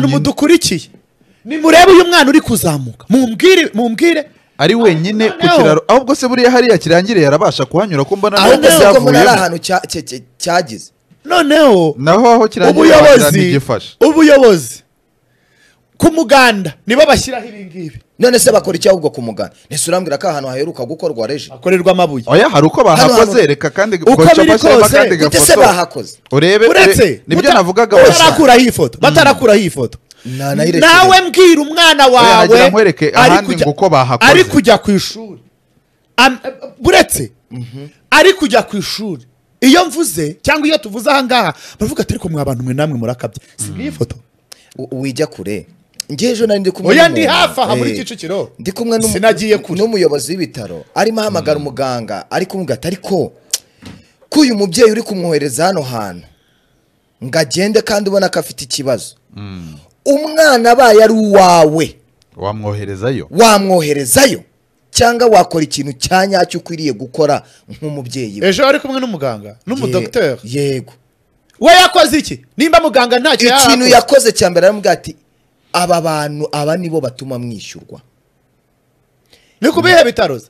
bantu mudukurikiye. Nimurebe uyu mwana uri kuzamuka. Mumbwire mumbwire. Ari wenyine ku kiraro. Ahubwo se buriya hariya kirangiriye arabasha kuhanyura ko mbona ko muri ari ahantu cya- cya- cya- cyagize. Noneho naho aho kirangiriye ubuyobozi ntigifashe. ubuyobozi ku muganda nibo bashyiraho ibi ngibi. None se bakora iki ahubwo ku muganda ntese urambwira ko ahantu haheruka gukorwa reje. Hakorerwa amabuye. Oya hari uko bahakoze? Hano- reka kandi Uko biri kose, gute se bahakoze? Urebe uretse ure- ni byo navugaga wose batarakuraho iyi foto batarakuraho iyi foto. Nawe mbwira umwana wawe ari kujya- ngo uko bahakoze. ari kujya ku ishuri. Am- uretse ari kujya ku ishuri. Iyo mvuze cyangwa iyo tuvuze aha ngaha baravuga ati ariko mwa bantu mwe namwe murakabye si iyi foto. U- wijya kure. Ejo nari ndi kumwe oya ndi hafi aha muri Eh, kicukiro. ndi kumwe n'umuyobozi w'ibitaro. Arimo ahamagara umuganga. Ari kumubwira ati ariko ko uyu mubyeyi uri kumwohereza hano hantu? Ngo agende kandi ubona ko afite ikibazo. Umwana abaye ari uwawe. Wamwoherezayo? Wamwoherezayo. Cyangwa wakora ikintu cya nyacyo ukwiriye gukora nk'umubyeyi we. Ejo ari kumwe n'umuganga? N'umudogiteri Ye- yego. We yakoze iki? Nimba muganga ntacyo ikintu yarakoze. yakoze cya mbere aramubwira ati aba bantu aba nibo batuma mwishyurwa ni ku bihe bitaro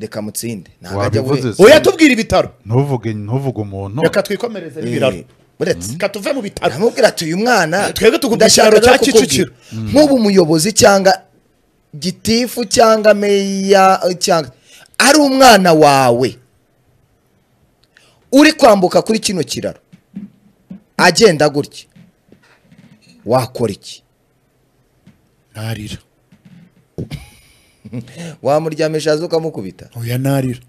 reka mutsinde. Ntabwo ajya we tubwire ibitaro. Ntuvuge ntuvuge umuntu. Reka twikomereze n'ibiraro. Eh, uretse reka tuve mu bitaro. Aramubwira ati uyu mwana Twebwe tugubwa ndashaka ikiraro cya no kukubwira, Kicukiro. nk'ubu umuyobozi cyangwa gitifu cyangwa meya cyangwa ari umwana wawe. Uri kwambuka kuri kino kiraro. Agenda gutya. Wakora iki? Narira. Wamuryamisha haza ukamukubita? Oya narira.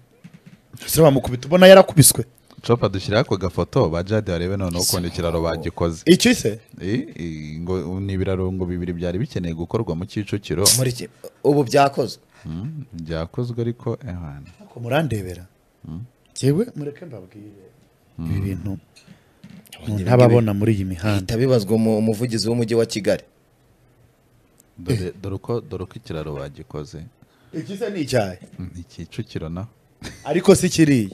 Ese bamukubita ubona yarakubiswe. Copa dushyiraho ako gafoto ba jade barebe noneho ukuntu ikiraro bagikoze. Iki se? Ngo ni ibiraro ngo bibiri byari bikeneye gukorwa mu kicukiro. Muri iki? Ubu byakozwe? Mm, byakozwe ariko eh, murandebera. Njyewe mureke mbabwire. Ibi bintu umuntu aba abona muri iyi mihanda. Hita bibazwa umu- umuvugizi w'umujyi wa kigali. Dore uko dore uko ikiraro bagikoze. Iki se ni icyayi Mm, ni kicukiro naho ariko si kiriya.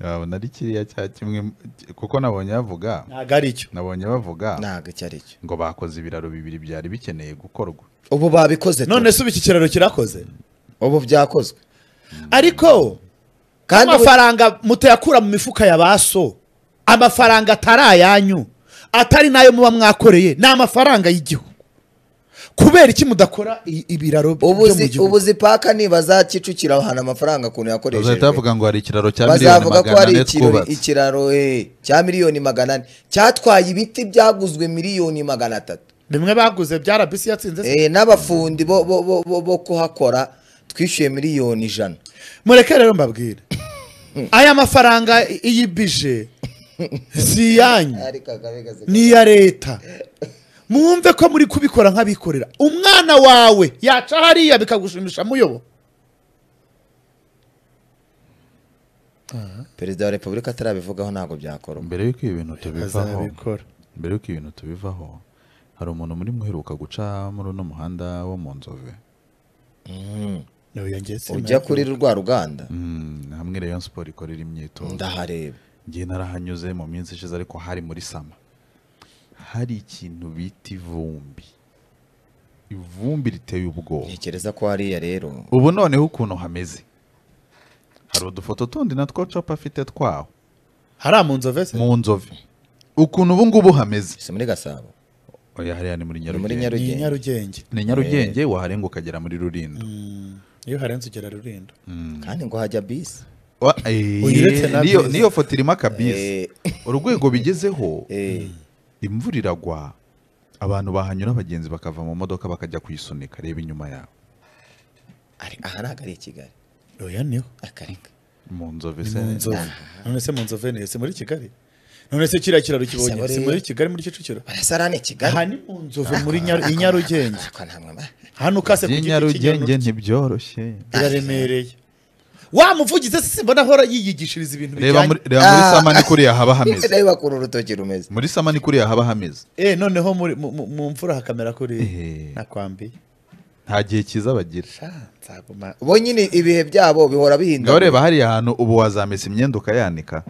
Wabona ari kiriya cya kimwe kuko nabonye bavuga. Ntabwo ari cyo nabonye bavuga. Ntabwo icyo ari cyo ngo bakoze ibiraro bibiri byari bikeneye gukorwa. Ubu babikoze none se ubu iki kiraro kirakoze? Ubu byakozwe. Ariko kandi amafaranga mutayakura mu mifuka ya ba so. Amafaranga atari ayanyu atari n'ayo muba mwakoreye ni amafaranga y'igihugu kubera iki mudakora ibiraro byo ubu mu zi- gihugu? ubu zipaka nibaza kicukiro ahantu amafaranga ukuntu bazahita yakoreshejwe bavuga ngo hari ikiraro cya miliyoni bazavuga ko magana hari ane twubatse. ikiraro eh, cya miliyoni magana ane. Cyatwaye ibiti byaguzwe miliyoni magana atatu. Bimwe baguze bya rabisi yatsinze se? Eh, n'abafundi bo, kuhakora twishyuye miliyoni ijana. Mureke rero mbabwire. Aya mafaranga iyi bije si iyanyu ni iya leta. Mwumve ko muri kubikora nk'abikorera. Umwana wawe yaca hariya bikagushimisha muyobo. Perezida wa repubulika atarabivugaho ntabwo byakorwa mbere y'uko ibi bintu tubivaho mbere y'uko ibintu tubivaho hari umuntu muri muheruka guca muri uno muhanda wo mu nzove. Si ujya kuri rwa ruganda. Mm, hamwe Rayon Sport ikorera imyitozo. Ndahareba. Ngiye narahanyuze mu minsi ishize ariko hari muri sama hari ikintu bita ivumbi. Ivumbi riteye ubwoba. Ntekereza ko hariya rero. Ubu noneho ukuntu hameze. Hari udufoto tundi natwo copa afite twaho hariya mu nzove se? Mu nzove. Ukuntu ubu ngubu hameze. Si muri gasabo. Oya hariya ni muri nyarugenge. ni Nyarugenge. nyarugenge. Ni nyarugenge waharenga ukagera muri rurindo iyo harenze ugera rurindo kandi ngo hajya bisi Wa- eh, niyo foto irimo akabisi Eh, urwego bigezeho. Eh, imvura iragwa. Abantu bahanyura abagenzi bakava mu modoka bakajya kuyisunika. Reba inyuma yawe ari- aha ntabwo ari i kigali. Oya ni ho? Akareka mu nzove ni se none se mu nzove ni? Si muri kigali? None se kiriya kiraro kibonye? Ese si muri kigali muri kicukiro? Barasa ni kigali. Aha ni mu nzove muri nyarugenge. Hano ukase ku giti cy'inyarugenge ntibyoroshye. Biraremereye. Wa muvugizi se simbona ahora yiyigishiriza ibintu bijyanye? reba muri Ah. sama ni kuriya haba hameze. Reba ukuntu urutoki rumeze. Muri sama ni kuriya haba hameze. Eh noneho muri mu- mvura hakamera kuri nakwambiye nta gihe cyiza bagira. Bo nyine ibihe byabo bihora bihinduka. Reba hariya hantu ubu wazamesa imyenda ukayanika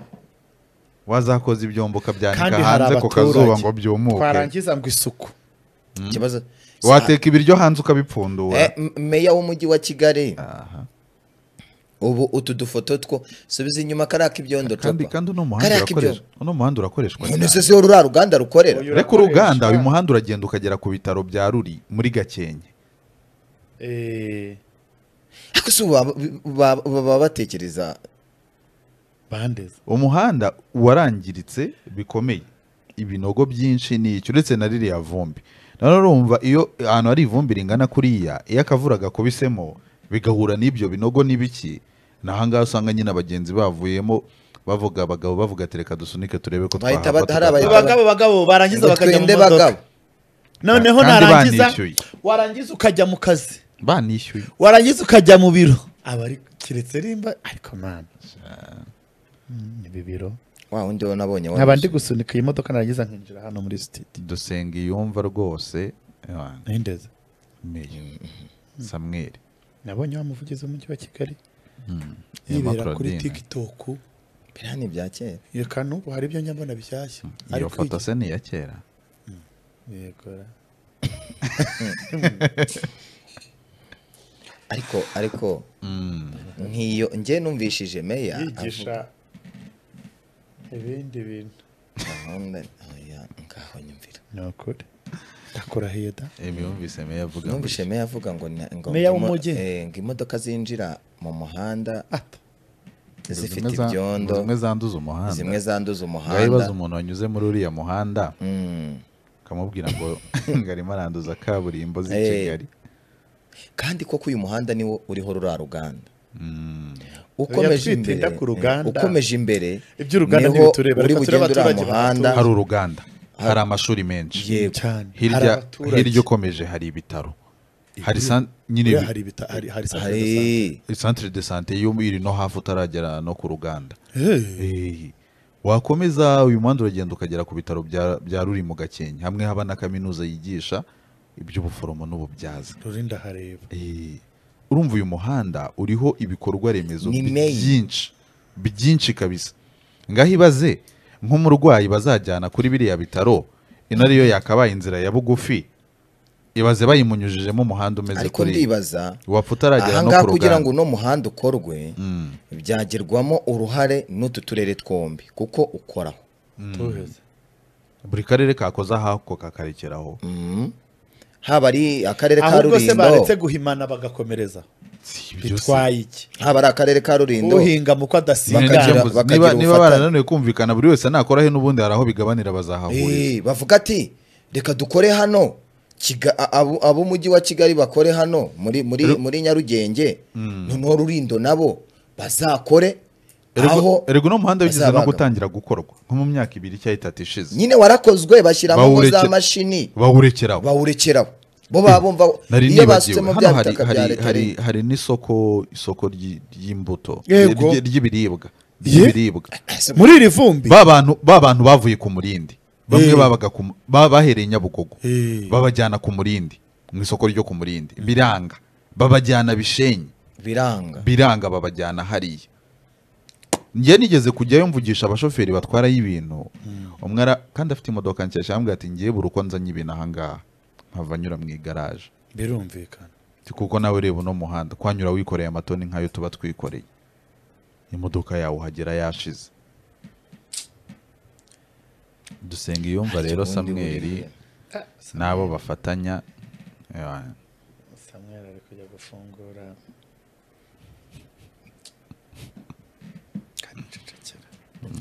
wazakoza ibyombo ukabyanika hanze ku kazuba ngo byumuke. Twarangiza ngo isuku. Ikibazo wateka ibiryo hanze ukabipfundura. Eh, meya w'umujyi wa kigali. Aha. Ubu utu dufoto two subiza inyuma kariya k'ibyondo kandi kandi uno muhanda urakoreshwa k'ibyondo uno muhanda urakoreshwa none se cyane siho ruriya ruganda rukorera? Reka uruganda uyu muhanda uragenda ukagera ku bitaro bya ruri muri gakenke. Eh, ariko si baba- batekereza bandeze. Umuhanda warangiritse bikomeye. Ibinogo byinshi ni iki uretse na ririya vumbi. None urumva iyo ahantu hari ivumbi ringana kuriya iyo akavura gakubisemo bigahura n'ibyo binogo n'ibiki. Ni ahangaha usanga nyine abagenzi bavuyemo bavuga abagabo bavuga ati reka dusunike turebe ko twahava bata- hari tugataha." abahita- bagabo bagabo barangiza bakajya mu modoka. noneho narangiza warangiza ukajya mu kazi. Banishyuye. Warangiza ukajya mu biro. Aba ari keretse rimba ariko mwana ibi biro. Wa wundi wo nabonye wa nkaba ndi gusunika iyi modoka narangiza nkinjira hano muri sititi dusenga iyumva rwose meya samweri nabonye wa muvugizi w'umujyi wa kigali. Mm. yibera kuri tikitoku biriya ni ibya kera. Reka n'ubu hari ibyo njya mbona bishyashya iyo Ari foto se ni iya kera? Yego. ariko ariko nk'iyo njye numvishije meya yigisha ibindi bintu. Gahunda ngaho nyumvira. Ni ukuri. ndakurahiye da Emi yumvise meya avuga numvise meya avuga ngo Meya w'umujyi? eh, ngo imodoka zinjira mu muhanda ngo zifite ibyondo zimwe zanduza umuhanda. zimwe zanduza umuhanda. ibaza umuntu wanyuze muri uriya muhanda. Mm. ukamubwira ngo ngo arimo aranduza kaburimbo z'i Eh. kigali. Kandi koko uyu muhanda niwo uriho ruriya ruganda. Mm. ukomeje imbere. ukomeje imbere iby'uruganda ni ho ntibitureba, uri reka turebe bugende uriya abaturage muhanda hari uruganda. Hari amashuri menshi. Hirya ukomeje hari ibitaro. Hari centre de sante yo iri no hafi utaragera no ku ruganda. Wakomeza uyu muhanda uragenda ukagera ku bitaro bya ruri mu gakenke. Hamwe haba na kaminuza yigisha iby'ubuforomo n'ububyaza. Urumva uyu muhanda uriho ibikorwa remezo byinshi. Byinshi kabisa. Ngaho ibaze nk'umurwayi bazajyana kuri biriya bitaro ino ariyo yakabaye inzira ya bugufi. Ibaze bayimunyujijemo umuhanda umeze ariko ndibaza wapfa utaragera no ku kugira ngo ruganda uno muhanda ukorwe Mm. byagerwamo uruhare n'utu turere twombi kuko ukoraho. Tuheze buri karere kakoze ahako kakarekeraho. Mhm. haba ari akarere ka ahubwo se rurindo baretse guhimana bagakomereza. Bitwaye iki? Haba ari akarere ka rurindo uhinga mu ko adasigara niba barananiwe kumvikana buri wese nakora he n'ubundi hari aho bigabanira bazahahurira Eh, bavuga ati reka dukore hano. Ab'umujyi wa kigali bakore hano muri muri Ru- muri nyarugenge. Noneho rurindo nabo bazakore aho erega uno muhanda wigeze no gutangira gukorwa? Nko mu myaka ibiri cyangwa itatu ishize. Nyine warakozwe bashyiramo za mashini. bawurekeraho. Bawurekeraho. Bo baba bumva iyo nibagiwe. bashyizemo hano bya hari bitaka hari bya hari leta hari n'isoko isoko ry'i- ry'imbuto. Ry'ibiribwa. Ry'ibiribwa. Muri iri vumbi? Ba bantu ba bantu bavuye ku murindi. Bamwe babaga mu- bahereye nyabugogo. Babajyana ku murindi mu isoko ryo ku murindi. Biranga. Babajyana bishenyi. Biranga. Biranga babajyana hariya. Njye nigeze kujyayo mvugisha abashoferi batwarayo ibintu. Umwe ara- kandi afite imodoka nshyashya yambwira ati ngiye buri uko nzanye ibintu ahangaha. Nkava nyura mu igaraje. Birumvikana. Kuko nawe reba uno muhanda kwanyura wikoreye amatoni nk'ayo tuba twikoreye. Imodoka yawe uhagera yashize. Dusenga iyumva rero samweri buriya. n'abo bafatanya eh, samweri ari kujya gufungura.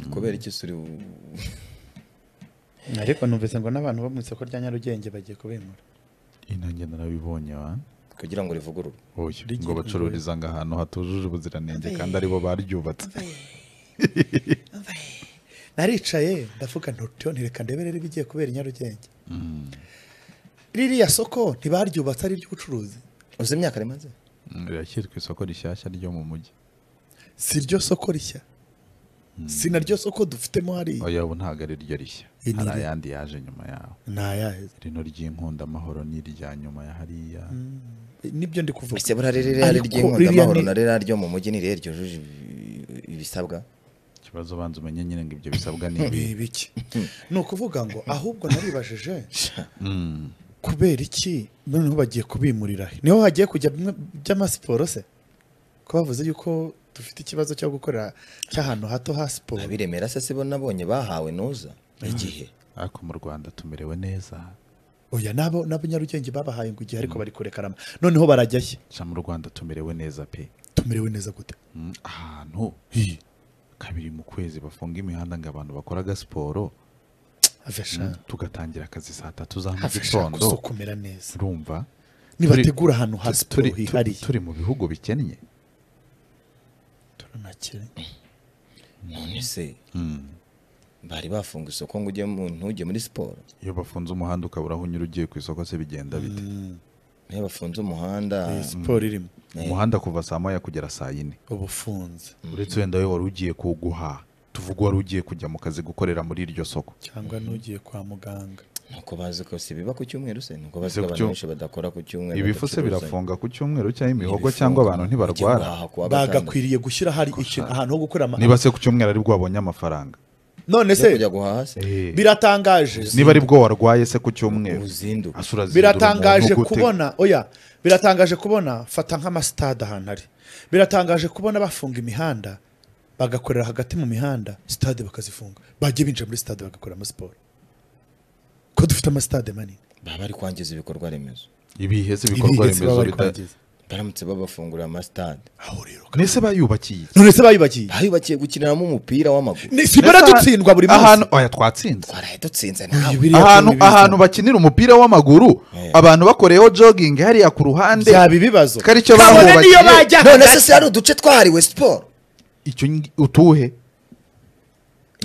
Kubera iki suri ariko numvise ngo n'abantu bo mu isoko rya nyarugenge bagiye kubimura. Intange narabibonye wa? Kugira ngo rivugururwe. Ngo bacururiza ngo ahantu hatujuje ubuziranenge kandi ari bo baryubatse. naricaye ndavuga ntutiyo ntireka ndebere ibigiye kubera i nyarugenge. Ririya soko ntibaryubatse ari iry'ubucuruzi uzi imyaka rimaze? Mm, rirashyirwa isoko rishyashya ryo mu mujyi. Si ryo soko rishya. Si naryo soko dufitemo hariya. Oya ubu ntabwo ari ryo rishya. Hari ri- ayandi yaje nyuma yaho. Rino ry'inkundamahoro ni irya nyuma ya hariya. Nibyo ndi kuvuga. Ese buriya ririya ari ry'inkundamahoro ririya na ni- ririya ryo mu mujyi ni ririya ryujuje ibi- ibisabwa? Ikibazo banza umenye nyine ngo ibyo bisabwa ni ibi. Ni ibiki ni ukuvuga ngo ahubwo naribajije Mm. kubera iki noneho bagiye kubimurira? He ni ho hagiye kujya bimwe by'amasiporo se? Ko bavuze yuko dufite ikibazo cyo gukorera cy'ahantu hato ha siporo abiremera se sibo nabonye bahawe nuza. Igihe. Ariko mu rwanda tumerewe neza. Oya nabo nabo nyarugenge babahaye ngo igihe ariko bari kurekarama noneho barajyahe ca mu rwanda tumerewe neza pe. Tumerewe neza gute? Mm, ahantu? Kabiri mu kwezi bafunga imihanda ngo abantu bakoraga siporo. Avesha tugatangira akazi saa tatu za mu gitondo. urumva? Nibategura ahantu ha siporo hihariye. turi mu bihugu bikennye. Turanakire none se. Mm. Bari bafunga isoko ngo ujye ntujye muri siporo. Iyo bafunze umuhanda ukabura aho unyura ugiye ku isoko se bigenda bite? Niyo bafunze umuhanda. Iyi siporo irimo. Umuhanda kuva saa moya kugera saa yine. Uba ufunze uretse wenda wowe wari ugiye kuguhaha tuvuga wari ugiye kujya mu kazi gukorera muri iryo soko. Cyangwa n'ugiye kwa muganga. Nuko bazi ko si biba ku cyumweru se? Nuko bazi ko abantu benshi badakora ku cyumweru ibifu se badacuruza. birafunga ku cyumweru cyangwa imihogo cyangwa abantu ntibarwara. bagakwiriye gushyira hari ikintu ahantu ho gukora ama- niba se ku cyumweru ari bwo wabonye amafaranga. None se. Eh, biratangaje. Niba ari bwo warwaye se ku cyumweru. Biratangaje kubona oya biratangaje kubona fata nk'amasitade ahantu ari. Biratangaje kubona bafunga imihanda bagakorera hagati mu mihanda sitade bakazifunga. Bajya binjira muri sitade bagakoreramo siporo. Ko dufite amasitade manini? Baba bari kwangiza ibikorwa remezo ibihe se ibikorwa Ibihetse baba remezo. Baramutse babafungurira amasitade nese bayubakiye. None se bayubakiye? Bayubakiye gukiniramo umupira w'amaguru. Ni- si mbona dutsindwa buri munsi. ahantu oya twatsinze. Twaraye dutsinze Uyu nawe biriya ahantu ahantu bakinira umupira w'amaguru Eh. abantu bakoreyeho jogging hariya ku ruhande. Byaba ibibazo kabone niyo bahubakiye. bajya none se hari uduce twahariwe siporo icyo utuhe?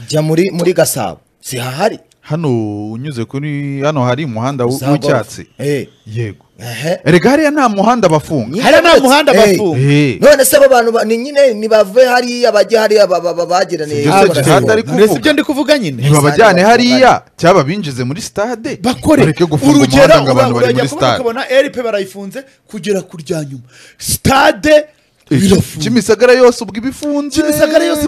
Jya muri muri gasabo. Si hahari? Hano unyuze kuri hano hari umuhanda w'icyatsi. Eh, yego. Erega hariya nta muhanda bafunga? Hariya nta muhanda bafunga. None se abo bantu ba- ni nyine nibave hariya bajye hariya ba- ba- ba- bageraniye Ibyo ndi kuvuga nyine? Ntibabajyane Sitade hariya. Cyangwa binjize muri bakore. Bareke gufunga urugero umuhanda ngo abantu bari urajya muri kubona stade. Ukabona eripe barayifunze kugera ku rya nyuma. Sitade birafunze kimisagara yose ubwo ibifunze. Kimisagara yose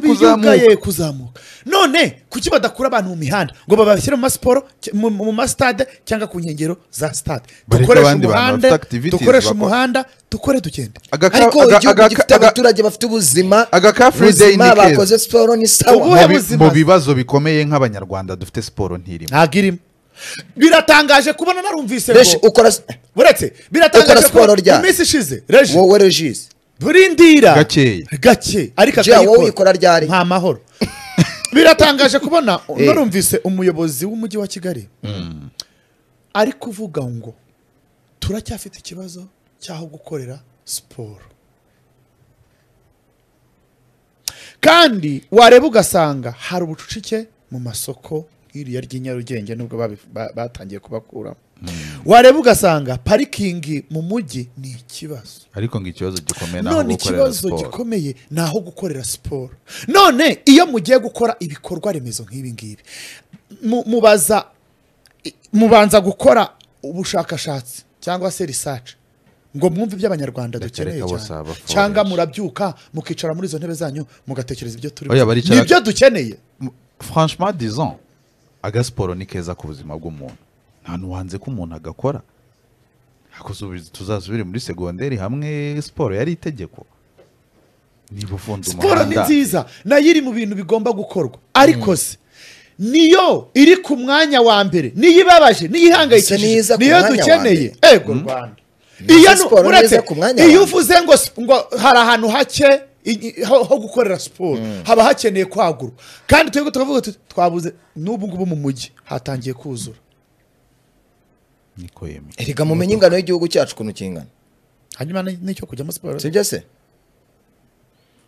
kuzamuka. None. Kuki badakura abantu mu mihanda? Ngo babashyire mu masiporo mu masitade cyangwa ku nkengero za sitade. Dukoreshe umuhanda dukoreshe umuhanda dukore tugende Agaka- ariko igihugu gifite abaturage bafite ubuzima ubuzima bakoze siporo ni sawa. Mu bibazo bikomeye nk'abanyarwanda dufite siporo ntirimo. Ntabwo irimo biratangaje kubona narumvise ngo uretse biratangaje ko mu minsi ishize reji wowe regisi burindira. Gakeya. gake. Ariko akayikora. nta mahoro. Biratangaje kubona narumvise umuyobozi w'umujyi wa kigali ari kuvuga ngo turacyafite ikibazo cy'aho gukorera siporo kandi wareba ugasanga hari ubucucike mu masoko nk'iriya ry'i Nyarugenge nubwo batangiye kubakuramo. Wareba ugasanga parikingi mu mujyi ni ikibazo. Ariko ngo ikibazo gikomeye ni aho none ikibazo gikomeye ni aho gukorera siporo. None iyo mugiye gukora ibikorwa remezo nk'ibi ngibi mu- mubaza mubanza gukora ubushakashatsi cyangwa se research ngo mwumve ibyo abanyarwanda dukeneye cyane. cyangwa murabyuka mukicara muri izo ntebe zanyu mugatekereza ibyo turi baricara- ni byo dukeneye. Franchement disons agasiporo ni keza ku buzima bw'umuntu. Nta nuwanze ko umuntu agakora. Tuzasubire muri segonderi hamwe siporo yari itegeko. Niba ufunze siporo ni umuhanda nziza na yo iri mu bintu bigomba gukorwa. Ariko se niyo iri ku mwanya wa mbere niyo ibabaje niyo ihangayikishije niyo dukeneye. ego rwanda. Ese iyo uvuze ngo hari ahantu hake ho gukorera siporo haba hakeneye kwagurwa. Kandi twebwe tukavuga tuti twabuze n'ubu ngubu mu mujyi hatangiye kuzura. Niko yemeye. Erega mumenye ingano y'igihugu cyacu ukuntu kingana hanyuma ni- n'icyo kujyamo siporo. Sibyo se?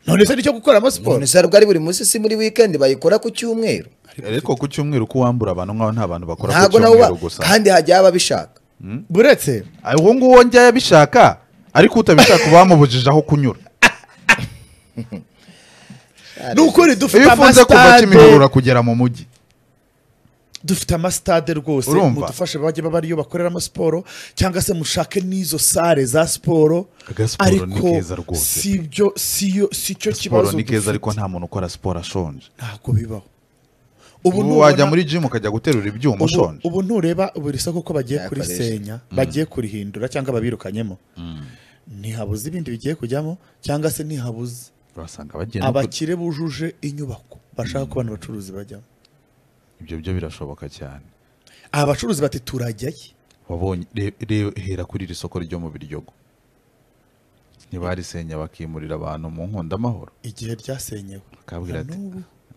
None se ni cyo gukoreramo siporo? None se ari buri munsi si muri weekend bayikora ku cyumweru. Ariko ku cyumweru. Ko wambura abantu nk'aho nta bantu bakora ku cyumweru gusa. kandi hajya ababishaka buretse. Uwo nguwo njya yabishaka ariko utabishaka uba wamubujije aho kunyura. Ni ukuri dufite iyo ufunze kuva amasitade kimihurura kugera mu mujyi dufite amasitade rwose Urumva? mudufashe bajye baba ariyo bakoreramo siporo cyangwa se mushake n'izo sare za siporo. Rwose. si ibyo si yo si cyo siporo kibazo ni keza ariko nta muntu ukora siporo ashonje. Ntabwo bibaho. Ubu wajya muri jimu ukajya guterura ibyuma ushonje. ubu ntureba buri soko ko bagiye kurisenya bagiye kurihindura cyangwa babirukanyemo. Ntihabuze ibindi bigiye kujyamo cyangwa se ntihabuze. Abakire bujuje inyubako bashaka ko abantu bacuruzi bajyamo. Ibyo byo birashoboka cyane. Aba bacuruzi bati turajyayo. Wabonye hera kuri iri soko ryo mu biryogo. Ntibarisenya bakimurira abantu mu nkundamahoro igihe ryasenyewe bakabwira ati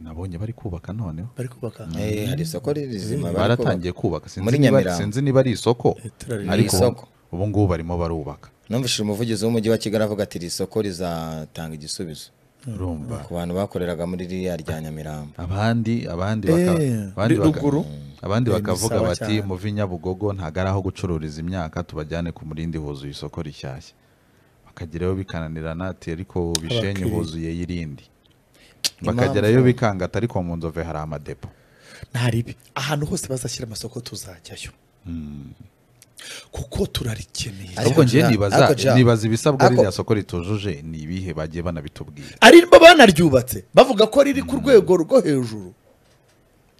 nabonye bari kubaka noneho. Bari kubaka. Eh, hari isoko rizima bari baratangiye kubaka. sinzi niba ari isoko. Eh, ariko ubu ngubu barimo barubaka. Numvise umuvugizi w'umujyi wa kigali avuga ati iri soko rizatanga igisubizo. Urumva ku bantu bakoreraga muri ririya rya nyamirambo. Abandi abandi Eh, ruguru? abandi Eh, bakavuga bati muvi nyabugogo ntabwo ari aho gucururiza imyaka tubajyane ku murindi huzuye isoko rishyashya. Bakagerayo bikananirana ati ariko bishenye huzuye y'irindi. Bakagerayo bikangata ariko mu nzove hari amadepo. Nta ribi ahantu hose bazashyira amasoko tuzajyayo. Kuko turarikeneye. Ariko ahubwo njye nibaza nibaza ibisabwa ririya soko ritujuje ni ibihe bagiye banabitubwira? Ari banaryubatse. Bavuga ko riri ku rwego rwo hejuru.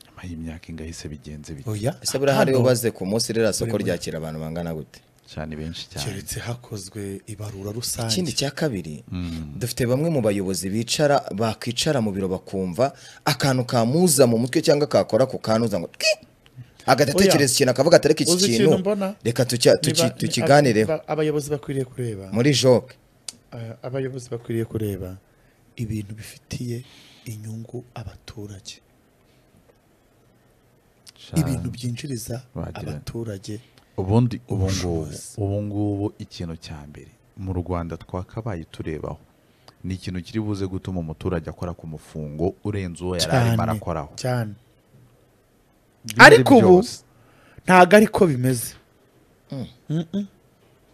Nyuma y'imyaka ingahise bigenze bite? Oya. Ese buriya hari hano. ubaze ku munsi ririya soko ryakira abantu bangana gute? Cyane benshi cyane. Keretse hakozwe ibarura rusange. Ikindi cya kabiri dufite bamwe mu bayobozi bicara bakwicara mu biro bakumva akantu kamuza mu mutwe cyangwa kakora ku kanuza ngo twi agahita atekereza ikintu akavuga ati ariko iki kintu? reka tukiganireho aba- abayobozi bakwiriye kureba. Muri joke. Abayobozi bakwiriye kureba ibintu bifitiye inyungu abaturage. Ibintu byinjiriza abaturage ubundi ubu ngubu Ubushobozi. ubu ngubu ikintu cya mbere. Mu rwanda twakabaye turebaho ni ikintu kiri buze gutuma umuturage akora ku mufungo urenze uwo yari arimo cyane arakoraho. cyane Ariko ari ubu- ntabwo ariko bimeze. Mm-mm.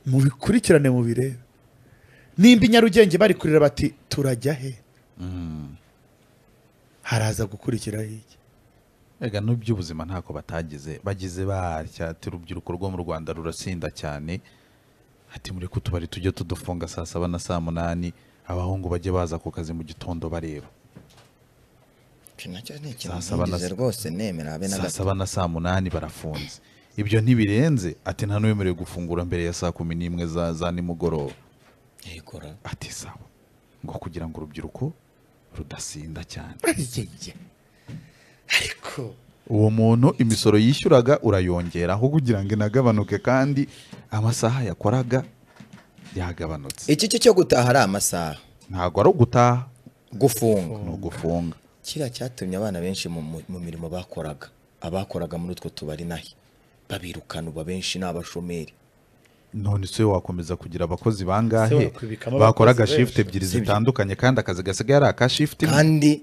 mubikurikirane mubirebe. Nimba i nyarugenge bari kurira bati turajya he? Haraza gukurikiraho iki? Ega n'iby'ubuzima ntako batagize. Bagize batya ati urubyiruko rwo mu rwanda rurasinda cyane. Ati muri ko utubari tujye tudufunga saa saba na saa munani. Abahungu bajye baza ku kazi mu gitondo bareba Icyo na cyo ni ikintu Saa saba na- ntigeze rwose nemera habe na saa munani barafunze. Ibyo ntibirenze ati nta n'uwemerewe gufungura mbere ya saa kumi n'imwe za, za nimugoroba. Yegora. ati sawa. Ngo kugira ngo urubyiruko rudasinda cyane. Ariko. Uwo muntu imisoro yishyuraga urayongeraho kugira ngo inagabanuke kandi amasaha yakoraga yagabanutse. Iki cyo cyo gutaha ari amasaha. Ntabwo ari ugutaha. Gufunga. Ni ugufunga. Kiriya cyatumye abana benshi mu, mirimo bakoraga. Abakoraga muri utwo tubari nahe babirukana ubu abenshi ni abashomeri none se wakomeza kugira abakozi bangahe? bakoraga benshi. ebyiri zitandukanye kandi akazi gasigaye ari aka shift imwe. Kandi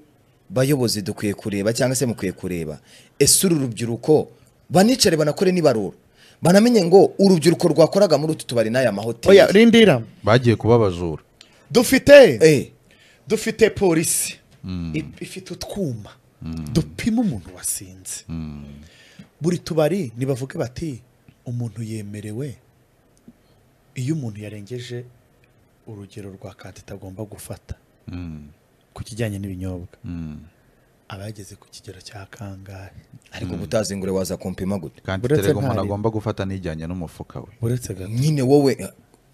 bayobozi dukwiye kureba cyangwa se mukwiye kureba ese uru rubyiruko banicare banakore n'ibarura banamenye ngo urubyiruko rwakoraga muri utu tubari n'aya mahoteli oya rindira. Bagiye kuba abajura dufite Eh, dufite polisi. Ifite utwuma dupima umuntu wasinze. Buri tubari nibavuge bati umuntu yemerewe? Iyo umuntu yarengeje urugero rwa kantite agomba gufata Mm, ku kijyanye n'ibinyobwa. Mm. aba yageze ku kigero cya kangahe? Ariko ubutazi ngure waza kumpima gute? Kandi Uretse umuntu agomba gufata n'ijyanye n'umufuka we. Uretse gato nyine wowe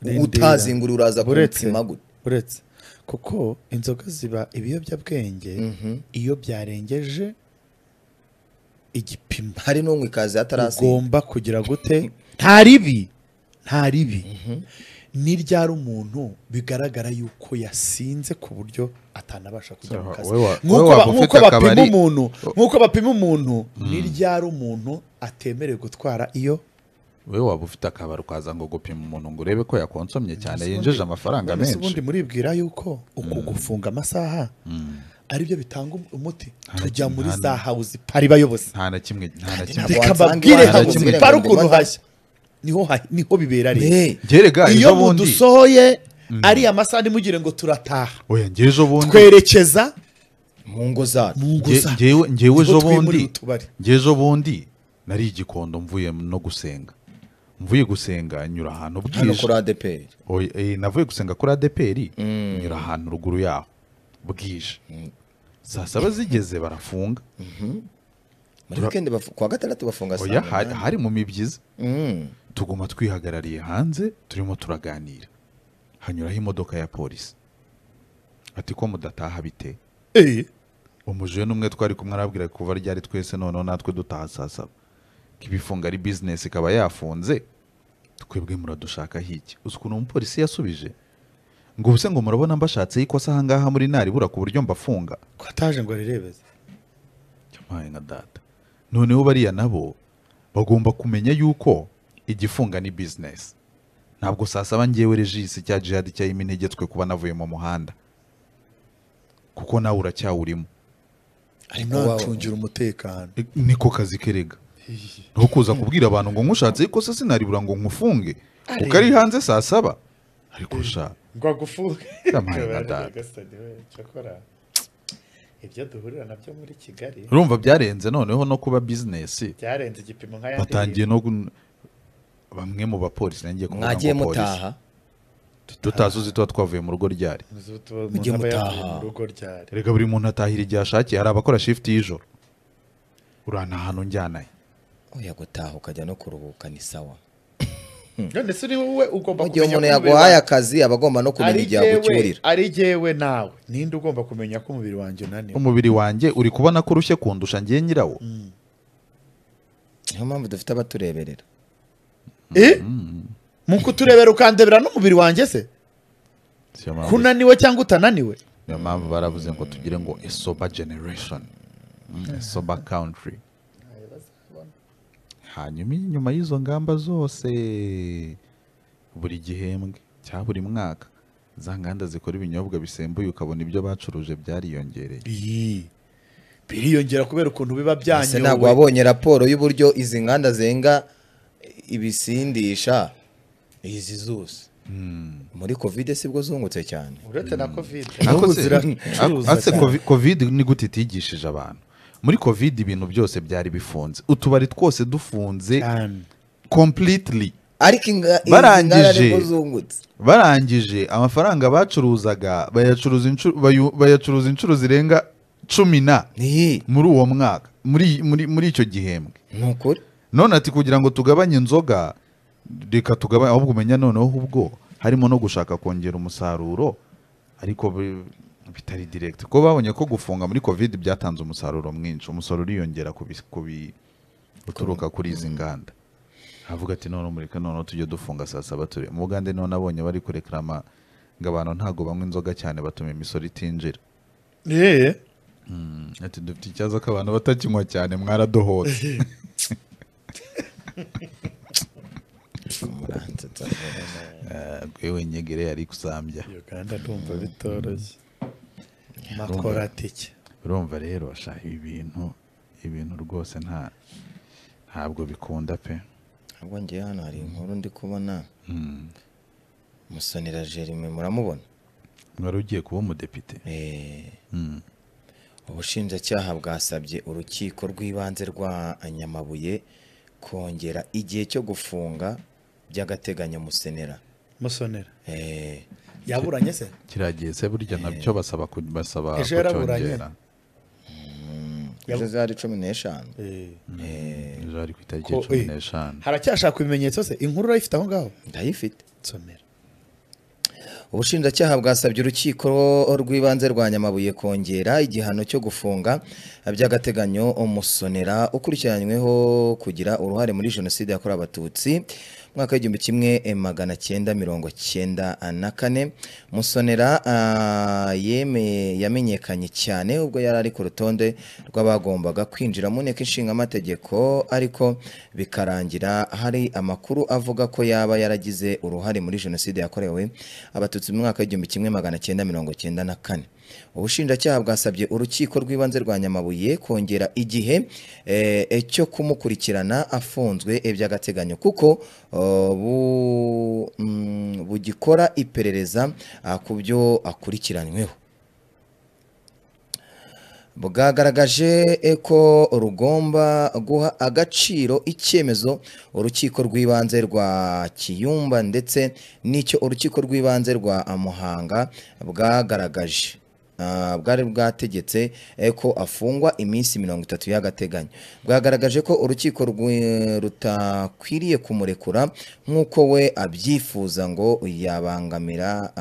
Rindira. utazi ngure uraza kumpima gute? Uretse. Kuko inzoga ziba ibiyobyabwenge iyo byarengeje igipimo. Hari n'unywa ikazi atarasi ugomba kugira gute? Nta ribi. Nta ribi. Ni ryari umuntu bigaragara yuko yasinze ku buryo atanabasha kujya mu kazi? nk'uko bapima umuntu nk'uko bapima umuntu ni ryari umuntu atemerewe gutwara iyo wowe waba ufite akabari ukaza ngo gupima umuntu ngo urebe ko yakonsomye cyane yinjije amafaranga menshi. ubundi muribwira yuko uku gufunga amasaha ari byo bitanga umuti. Tujya muri za hawuzi pari bayobozi. Nta na kimwe nta na Kandi kimwe. ntabwo reka iwanjye hawuzi pari ukuntu hashya ni ho ni ho bibera rero. Gerega iyo ejo bundi. mudusohoye ariya masaha ntimugire ngo turataha. Twerekeza mu ngo zacu. Mu ngo Nge- zacu. ngewe ngewe Niho ejo twimuriye bundi. utubari. ngewe ejo bundi nari igikondo mvuye no gusenga. Mvuye gusenga nyura ahantu hano bwije. kuri adeperi eh, navuye gusenga kuri adeperi nyura ahantu ruguru yaho bwije. Saa saba zigeze barafunga. Muri wikendi kuwa gatandatu bafunga saa oya hari, mu mibyizi Mm. tuguma twihagarariye hanze turimo turaganira. Hanyuraho imodoka ya polisi. Ati ko mudataha bite? Eh, umujene n'umwe twari kumwe arabwira kuva ryari twese noneho natwe dutaha saa saba. Ibifunga ari bizinesi ikaba yafunze. Twebwe muradushakaho iki uzi ukuntu umupolisi yasubije? Ngo ubuse ngo murabona mbashatse ikosa ahangaha muri naribura ku buryo mbafunga? Ko ataje ngo arirebeze. Yampaye nka data. Noneho bariya nabo bagomba kumenya yuko igifunga ni bizinesi ntabwo saa saba ngewe regisi cya jihadi cyayima integetswe kuba navuye mu muhanda. Kuko nawe uracyawurimo. Ariko wa- nacungira umutekano. Niko kazi kerega. Nko kuza kubwira abantu ngo nkushatse ikosa sinaribura ngo nkufunge. Kuko ari hanze saa saba. Ariko sha. Ngo agufunge. Ibyo duhurira na byo muri kigali. Urumva byarenze noneho no kuba bizinesi byarenze igipimo nk'ayandi batangiye no bamwe mu bapolisi nangiye kuvuga mwagiye ngo polisi mutaha. Tutazi uzi tuba twavuye mu rugo ryari. Mujye mutaha. reka buri muntu atahira igihe ashakiye hari abakora shift y'ijoro. Urana ahantu njyanaye oya gutaha ukajya no kuruhuka ni sawa. None se uri wowe ugomba kumenya umuntu yaguhaye akazi aba agomba no kumenya igihe agucyurira ari jyewe nawe. Ninde ugomba kumenya ko umubiri wanjye unaniwe? Umubiri wanjye uri kubona ko urushye kundusha ngiye nyirawo. Niyo mpamvu dufite abatureberera. Eh? mu kuturebera ukandebera n'umubiri wanjye se? Kunaniwe cyangwa utananiwe? Niyo mpamvu baravuze ngo tugire ngo a sober generation a sober country. Hanyuma inyuma y'izo ngamba zose buri gihembwe cya buri mwaka za nganda zikora ibinyobwa bisembuye ukabona ibyo bacuruje byariyongereye. Biriyongera kubera ukuntu biba ese ntabwo byanyowe. wabonye raporo y'uburyo izi nganda zenga ibisindisha izi zose. Muri kovide sibwo zungutse cyane. Uretse na kovide. Covi- covid ni gute itigishije abantu? Muri covid ibintu byose byari bifunze. Utubari twose dufunze completely. Ariko inga- izi Barangije. barangije. Amafaranga bacuruzaga bayacuruza inshuro bayu- bayacuruza inshuro zirenga cumi na muri uwo mwaka. Muri muri muri icyo gihembwe. None ati kugira ngo tugabanye inzoga reka tugabanye ahubwo umenya noneho ubwo harimo no gushaka kongera umusaruro ariko bitari direct. Ko babonye ko gufunga muri covid byatanze umusaruro mwinshi. Umusaruro uriyongera ku uturuka kuri izi nganda. Avuga ati none mureka noneho tujye dufunga saa saba turi. Mu bugande none abonye bari kureklama ngo abantu ntabwo banywa inzoga cyane batuma imisoro itinjira. Eh, Mm, ati dufite ikibazo ko abantu batakinywa cyane mwaradohotse. Muransetsa. gwewe nyegere yari kusambya uganda ndumva bitoroshye. Makoratike urumva rero sha ibi bintu ibintu rwose nta ntabwo bikunda pe. Ahubwo ngewe hano hari inkuru ndi kubona Mm. musonera jerime muramubona? Mwari ugiye kuba umudepite? Eh, Mm. ubushinjacyaha bwasabye urukiko rw'ibanze rwa nyamabuye kongera igihe cyo gufunga by'agateganyo musenera musonera. Eh, yaburanye se? Kiriya gihe se burya na byo basaba ku- basaba Ejo yaraburanye. kucyongera? Ejo zari cumi n'eshanu. Eh. Eh, ejo ari ku itariki cumi eh, n'eshanu. haracyashaka ibimenyetso se? Inkuru urayifite aho ngaho? Ndayifite. Nsomera. Ubushinjacyaha bwasabye urukiko rw'ibanze rwa nyamabuye kongera igihano cyo gufunga by'agateganyo umusonera ukurikiranyweho kugira uruhare muri jenoside yakorewe abatutsi. Mwaka w'igihumbi kimwe eh, magana cyenda mirongo cyenda na kane. Musonera ah, yamenyekanye cyane ubwo yari ari ku rutonde rw'abagombaga kwinjira mu nteko ishinga amategeko ariko bikarangira hari amakuru avuga ko yaba yaragize uruhare muri jenoside yakorewe abatutsi mu mwaka w'igihumbi kimwe magana cyenda mirongo cyenda na kane. Ubushinjacyaha bwasabye urukiko rw'ibanze rwa nyamabuye kongera igihe eh, cyo kumukurikirana afunzwe by'agateganyo kuko bu- mm, bugikora iperereza ah, ku byo akurikiranyweho. Bwagaragaje eh, ko rugomba guha agaciro icyemezo urukiko rw'ibanze rwa kiyumba ndetse n'icyo urukiko rw'ibanze rwa muhanga bwagaragaje. Bwari bwategetse eh, ko afungwa iminsi mirongo itatu y'agateganyo. Bwagaragaje ko urukiko rutakwiriye kumurekura nk'uko we abyifuza ngo yabangamira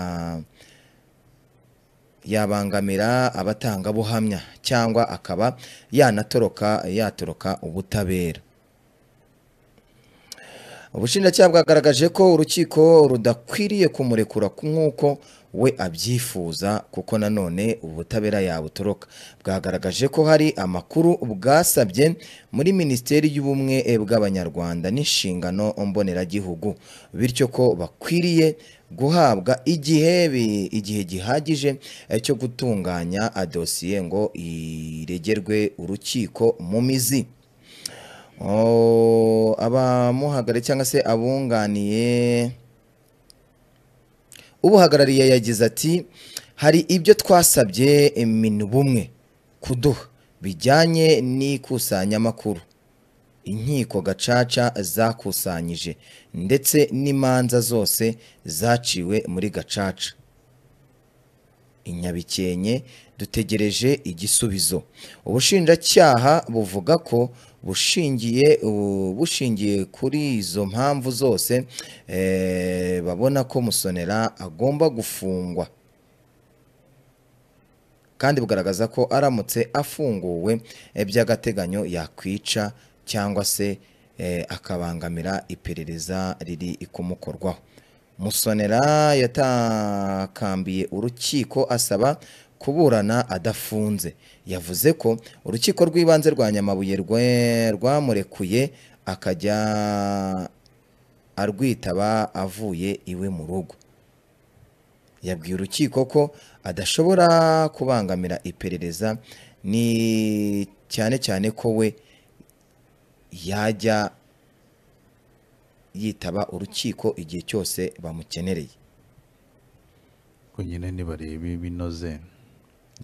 yabangamira abatangabuhamya cyangwa akaba yanatoroka yatoroka ubutabera. Ubushinjacyaha bwagaragaje ko urukiko rudakwiriye kumurekura ku- nk'uko we abyifuza kuko nanone ubutabera yabutoroka. Bwagaragaje ko hari amakuru bwasabye muri minisiteri y'ubumwe bw'abanyarwanda n'inshingano mboneragihugu bityo ko bakwiriye guhabwa igihe igihe gihagije cyo gutunganya dosiye ngo iregerwe urukiko mu mizi. Abamuhagarariye cyangwa se abunganiye. Ubuhagarariye yagize ati hari ibyo twasabye minubumwe kuduha. Bijyanye n'ikusanyamakuru inkiko gacaca zakusanyije ndetse n'imanza zose zaciwe muri gacaca. I Nyabikenke dutegereje igisubizo. Ubushinjacyaha buvuga ko bushingiye bushingiye kuri izo mpamvu zose eh, babona ko musonera agomba gufungwa. Kandi bugaragaza ko aramutse afunguwe eh, by'agateganyo yakwica cyangwa se eh, akabangamira iperereza riri kumukorwaho musonera yatakambiye urukiko asaba kuburana adafunze. Yavuze ko urukiko rw'ibanze rwa nyamabuye rwamurekuye akajya arwitaba avuye iwe mu rugo. Yabwiye urukiko ko adashobora kubangamira iperereza ni cyane cyane ko we yajya yitaba urukiko igihe cyose bamukenereye. Nyine nibareba binoze.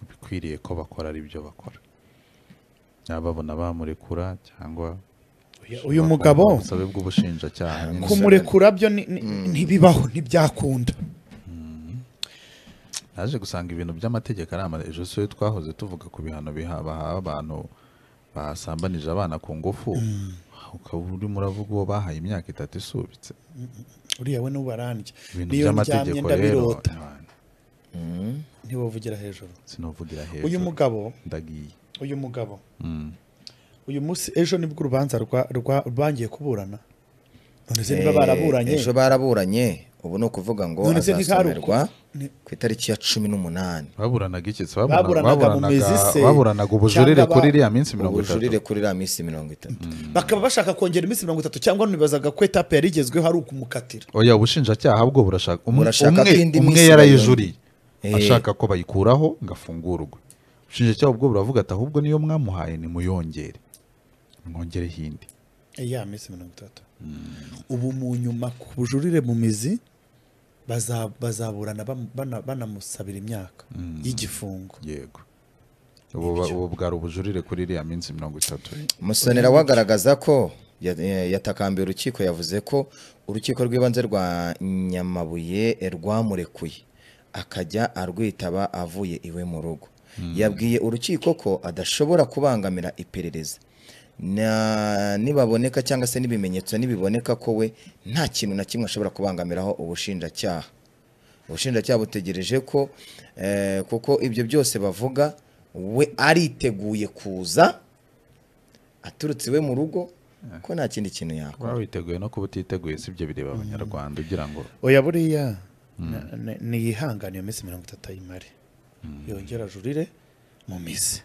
Bikwiriye ko bakora ari byo bakora. Babona bamurekura cyangwa uyu mugabo ubusabe bw'ubushinjacyaha. Kumurekura byo ni- ntibibaho ntibyakunda. Naje gusanga ibintu by'amategeko ari ama ejo siyo twahoze tuvuga ku bihano biha- bahawe abantu basambanije abana ku ngufu. Ukaba urimo uravuga uwo bahaye imyaka itatu isubitse. Uriya we n'ubarandya niyo rero ndabirota. Ntiwavugira hejuru. Sinovugira hejuru. Uyu mugabo ndagiye. Uyu mugabo. Mm. uyu munsi ejo ni bwo urubanza rwa- rwa- bangiye kuburana. None se niba baraburanye? ejo baraburanye. Ubu ni ukuvuga ngo azasomerwa ku itariki ya cumi n'umunani. Baburanaga iki? Se Baburanaga mu mizi se, baburanaga ubujurire kuri iriya minsi mirongo ubujurire itatu kuri iriya minsi mirongo itatu. Bakaba bashaka kongera iminsi mirongo itatu cyangwa nibazaga ko etape yari igezweho ari ukumukatira. Oya ubushinjacyaha bwo burashaka umwe ko umwe- yarayijuriye. Eh. Ashaka ko bayikuraho ngo afungurwe ubushinjacyaha bwo buravuga ati ahubwo niyo mwamuhaye nimuyongere. Mwongereho indi ya minsi mirongo itatu. Ubu mu nyuma ku bujurire mu mizi baza- bazaburana banamusabira imyaka y'igifungo. Yego. Ubu bwari ubujurire kuri iriya minsi mirongo itatu. Musonera wagaragaza ko ya- ya- yatakambiye urukiko yavuze ko urukiko rw'ibanze rwa nyamabuye rwamurekuye. Akajya arwitaba avuye iwe mu rugo. Yabwiye urukiko ko adashobora kubangamira iperereza. Na- nibaboneka cyangwa se n'ibimenyetso nibiboneka ko we nta kintu na kimwe ashobora kubangamiraho ubushinjacyaha. Ubushinjacyaha butegereje ko eh, kuko ibyo byose bavuga we ariteguye kuza aturutse iwe mu rugo ko nta kindi kintu yakora. Waba witeguye no kuba utiteguye si ibyo bireba abanyarwanda ugira ngo oya buriya na- niyihangane iyo minsi mirongo itatu ayimare yongera ajurire mu mizi.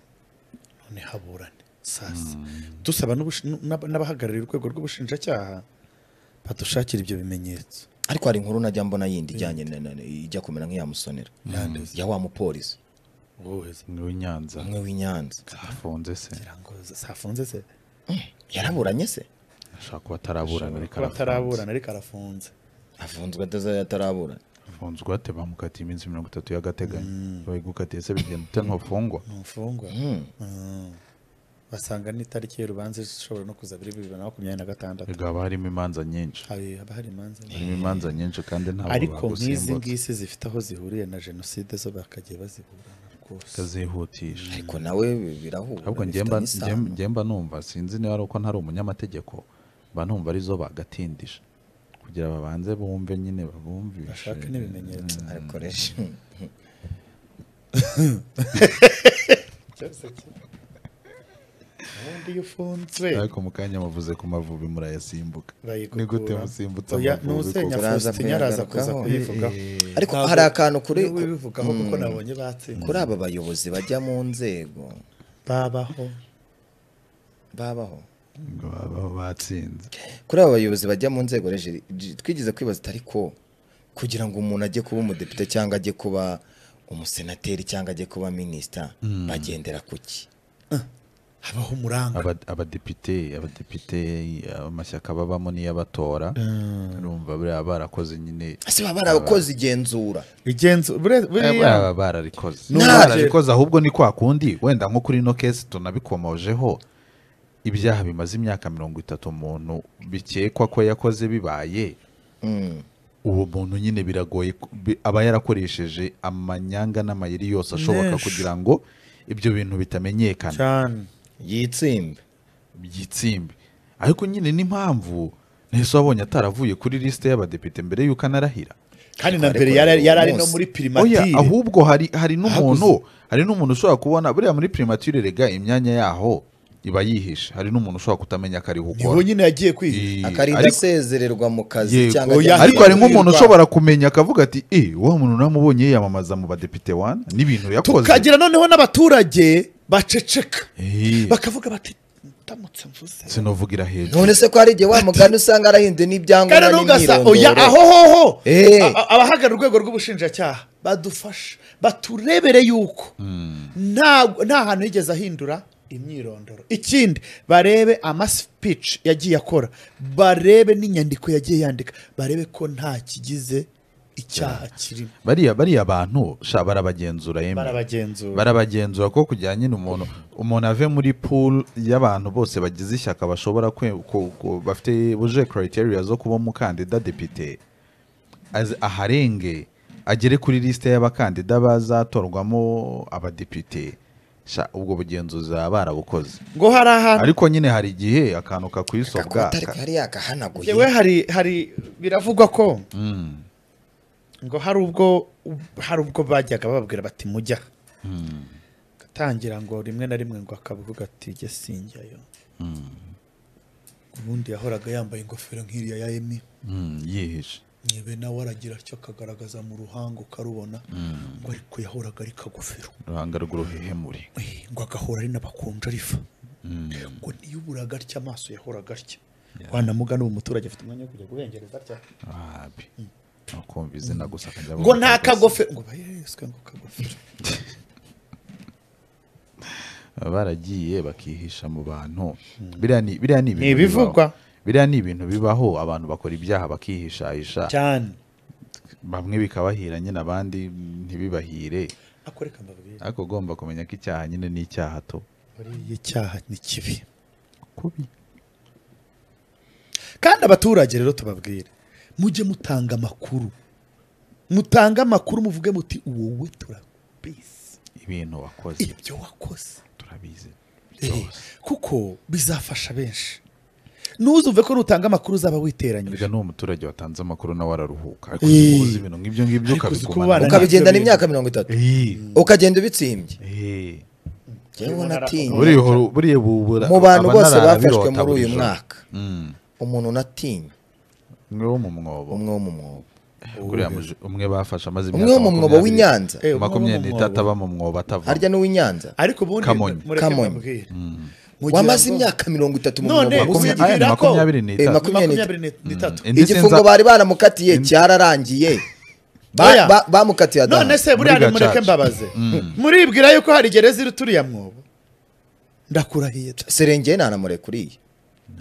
None haburane. Sasa. Dusaba n'ubushi- n'ab- n'abahagarariye urwego rw'ubushinjacyaha badushakira ibyo bimenyetso. Ariko hari inkuru najya mbona yindi ijyanye na- na- ijya kumera nk'iya musonera. Yandeze. ya wa mupolisi. Woheza ni uw'inyanza umwe w'inyanza afunze se. Kugira ngo zafunze se. Yaraburanye se. Ashobora kuba ataraburana ariko arafunze. afunzwe ataraburana ufunzwe ate bamukatiye iminsi mirongo itatu y'agateganyo. Bayigukatiye se bigenda ute ntufungwa ntufungwa Mm. Mm. basanga n'itariki y'urubanza ishobora no kuza bibiri bibiri na makumyabiri na gatandatu. Haba harimo imanza nyinshi. Haba hari imanza harimo imanza nyinshi kandi ntabwo ariko nk'izi ngisi zifite aho zihuriye na jenoside zo bakagiye baziburana kazihutisha ariko nawe birahura ahubwo ngemba numva sinzi niba ari uko ntari umunyamategeko mba numva ari zo bagatindije. Kugira babanze bumve nyine babumvishe. Bashake n'ibimenyetso. Ariko rero ubundi iyo ufunzwe ariko mu kanya muvuze ku mavubi murayasimbuka. Ni gute musimbutse Oya, amavubi kuko- yaraza kuza kuyivugaho. Ariko hari akantu kuri ni we ubivugaho kuko nabonye batsinze. Kuri aba bayobozi bajya mu nzego. Babaho. Babaho. Ngo babaho batsinze. Kuri aba bayobozi bajya mu nzego reje twigeze kwibaza ariko kugira ngo umuntu ajye kuba umudepite cyangwa ajye kuba umusenateri cyangwa ajye kuba minisita bagendera ku ki? Habaho umuranga. Aba- abadepite abadepite amashyaka babamo n'iy'abatora. Urumva buriya barakoze nyine. Ese baba barakoze igenzura? Buriya baba bararikoze. Bararikoze ahubwo ni kwa kundi wenda nko kuri ino kesi tunabikomojeho ibyaha bimaze imyaka mirongo itatu umuntu bikekwa ko yakoze bibaye Mm. uwo muntu nyine biragoye aba yarakoresheje amanyanga n'amayeri yose ashoboka kugira ngo ibyo bintu bitamenyekana. Cyane yitsimbe. Byitsimbe ariko nyine n'impamvu nahise wabonye ataravuye kuri lisite y'abadepite mbere y'uko anarahira. Kandi na mbere yari ari no muri oya primatire ahubwo hari hari n'umuntu hari n'umuntu ushobora kubona buriya muri primature rega imyanya yaho. Iba yihishe hari n'umuntu ushobora kutamenya ko ariho ni ho ukora nyine yagiye kwihisha akarinda asezererwa mu kazi cyangwa ariko hari nk'umuntu ushobora kumenya akavuga ati eh wa muntu namubonye yiyamamaza mu badepite wana n'ibintu yakoze. Tukagira noneho n'abaturage baceceka. Eh, bakavuga bati ndamutse mvuze. Sinovugira hejuru none se ko hari igihe wa mugani usanga arahinduye n'ibyangombwa ntugasa oya n'imyirondoro aho hoho Eh. Abahagarara urwego rw'ubushinjacyaha badufasha baturebere yuko nta nta hantu yigeze ahindura. Imyirondoro. Ikindi barebe amasipici yagiye akora. Barebe n'inyandiko yagiye yandika. Barebe ko nta kigize icyaha kirimo. Bariya bariya bantu barabagenzura yemwe. Barabagenzura. Barabagenzura ko kugira nyine umuntu umuntu ave muri pool y'abantu bose bagize ishyaka bashobora bafite buje criteria zo kuba umukandida depite. Aharenge agere kuri lisite y'abakandida bazatorwamo abadepite. Ubwo bugenzuzi baba barabukoze. Ngo hari ahantu ariko nyine hari igihe akantu kakwisobwa yari yakahanaguye yewe hari hari biravugwa ko Mm, ngo hari ubwo hari ubwo bajyaga bababwira bati mujya. Mm, gatangira ngo rimwe na rimwe ngo akavuga ati jye sinjyayo mm, ubundi yahoraga yambaye ingofero nk'iriya ya emi yihishe. Nibe nawe aragira atyo akagaragaza mu ruhanga ukarubona Mm, ngo ariko yahoraga ari kagofero. Uruhanga rw'uruhehemure Eh, ngo agahora ari n'abakonje arifa. Mm, ngo niyuburaga atya amaso yahoraga atya? Wanamuga n'uwo muturage afite umwanya wo kujya guhengereza atya? Wapi nakumva izina gusa akajya ngo nta kagofero. Ngo bayeswe ngo kagofero. Baragiye bakihisha mu bantu. Biriya ni ibivugwa. Biriya ni ibintu bibaho abantu bakora ibyaha bakihishahisha cyane bamwe bikabahira nyine abandi ntibibahire. Ariko ugomba kumenya ko icyaha nyine ni icyaha to. Buriya icyaha ni kibi. Kubi. Kandi abaturage rero tubabwire mujye mutanga amakuru. Mutange amakuru muvuge muti wowe turabizi ibintu wakoze. Ibyo wakoze. Turabizi. Eh, kuko bizafasha benshi. Ntuzumve ko nutanga amakuru uzaba witeranyije Erega n'uwo muturage watanze amakuru nawe araruhuka. Ariko Eh. uzi ibintu nk'ibyo ngibyo ukabigendana imyaka mirongo itatu. Eh, ukagenda ubitsimbye eh. mu bantu bose bafashwe muri uyu mwaka. Mm. umuntu natinye. Umwe wo mu mwobo. Umwe wo mu mwobo. Umwe bafashe amaze umwe wo mu mwobo w'inyanza. Eh, umwe makumyabiri n'itatu mwobo. aba mu mwobo atava harya n'uw'inyanza. Ariko ubundi Kamonyi. Mureke Kamonyi. mbabwire Mm. Mugira wamaze ngo- imyaka mirongo itatu mu None mwobo Makumya- uzibwira aya ni ko- makumyabiri Eh, n'itatu makumyabiri makumyabiri n'itatu Indi igifungo sinza- bari baramukatiye cyararangiye Ba- Oya. ba- bamukatiye adamu none se buriya Muri nimureke gacaca. mbabaze Mm. muribwira yuko hari gereza iri turiya mwobo ndakurahiye ta serengeye ntanamure kuriya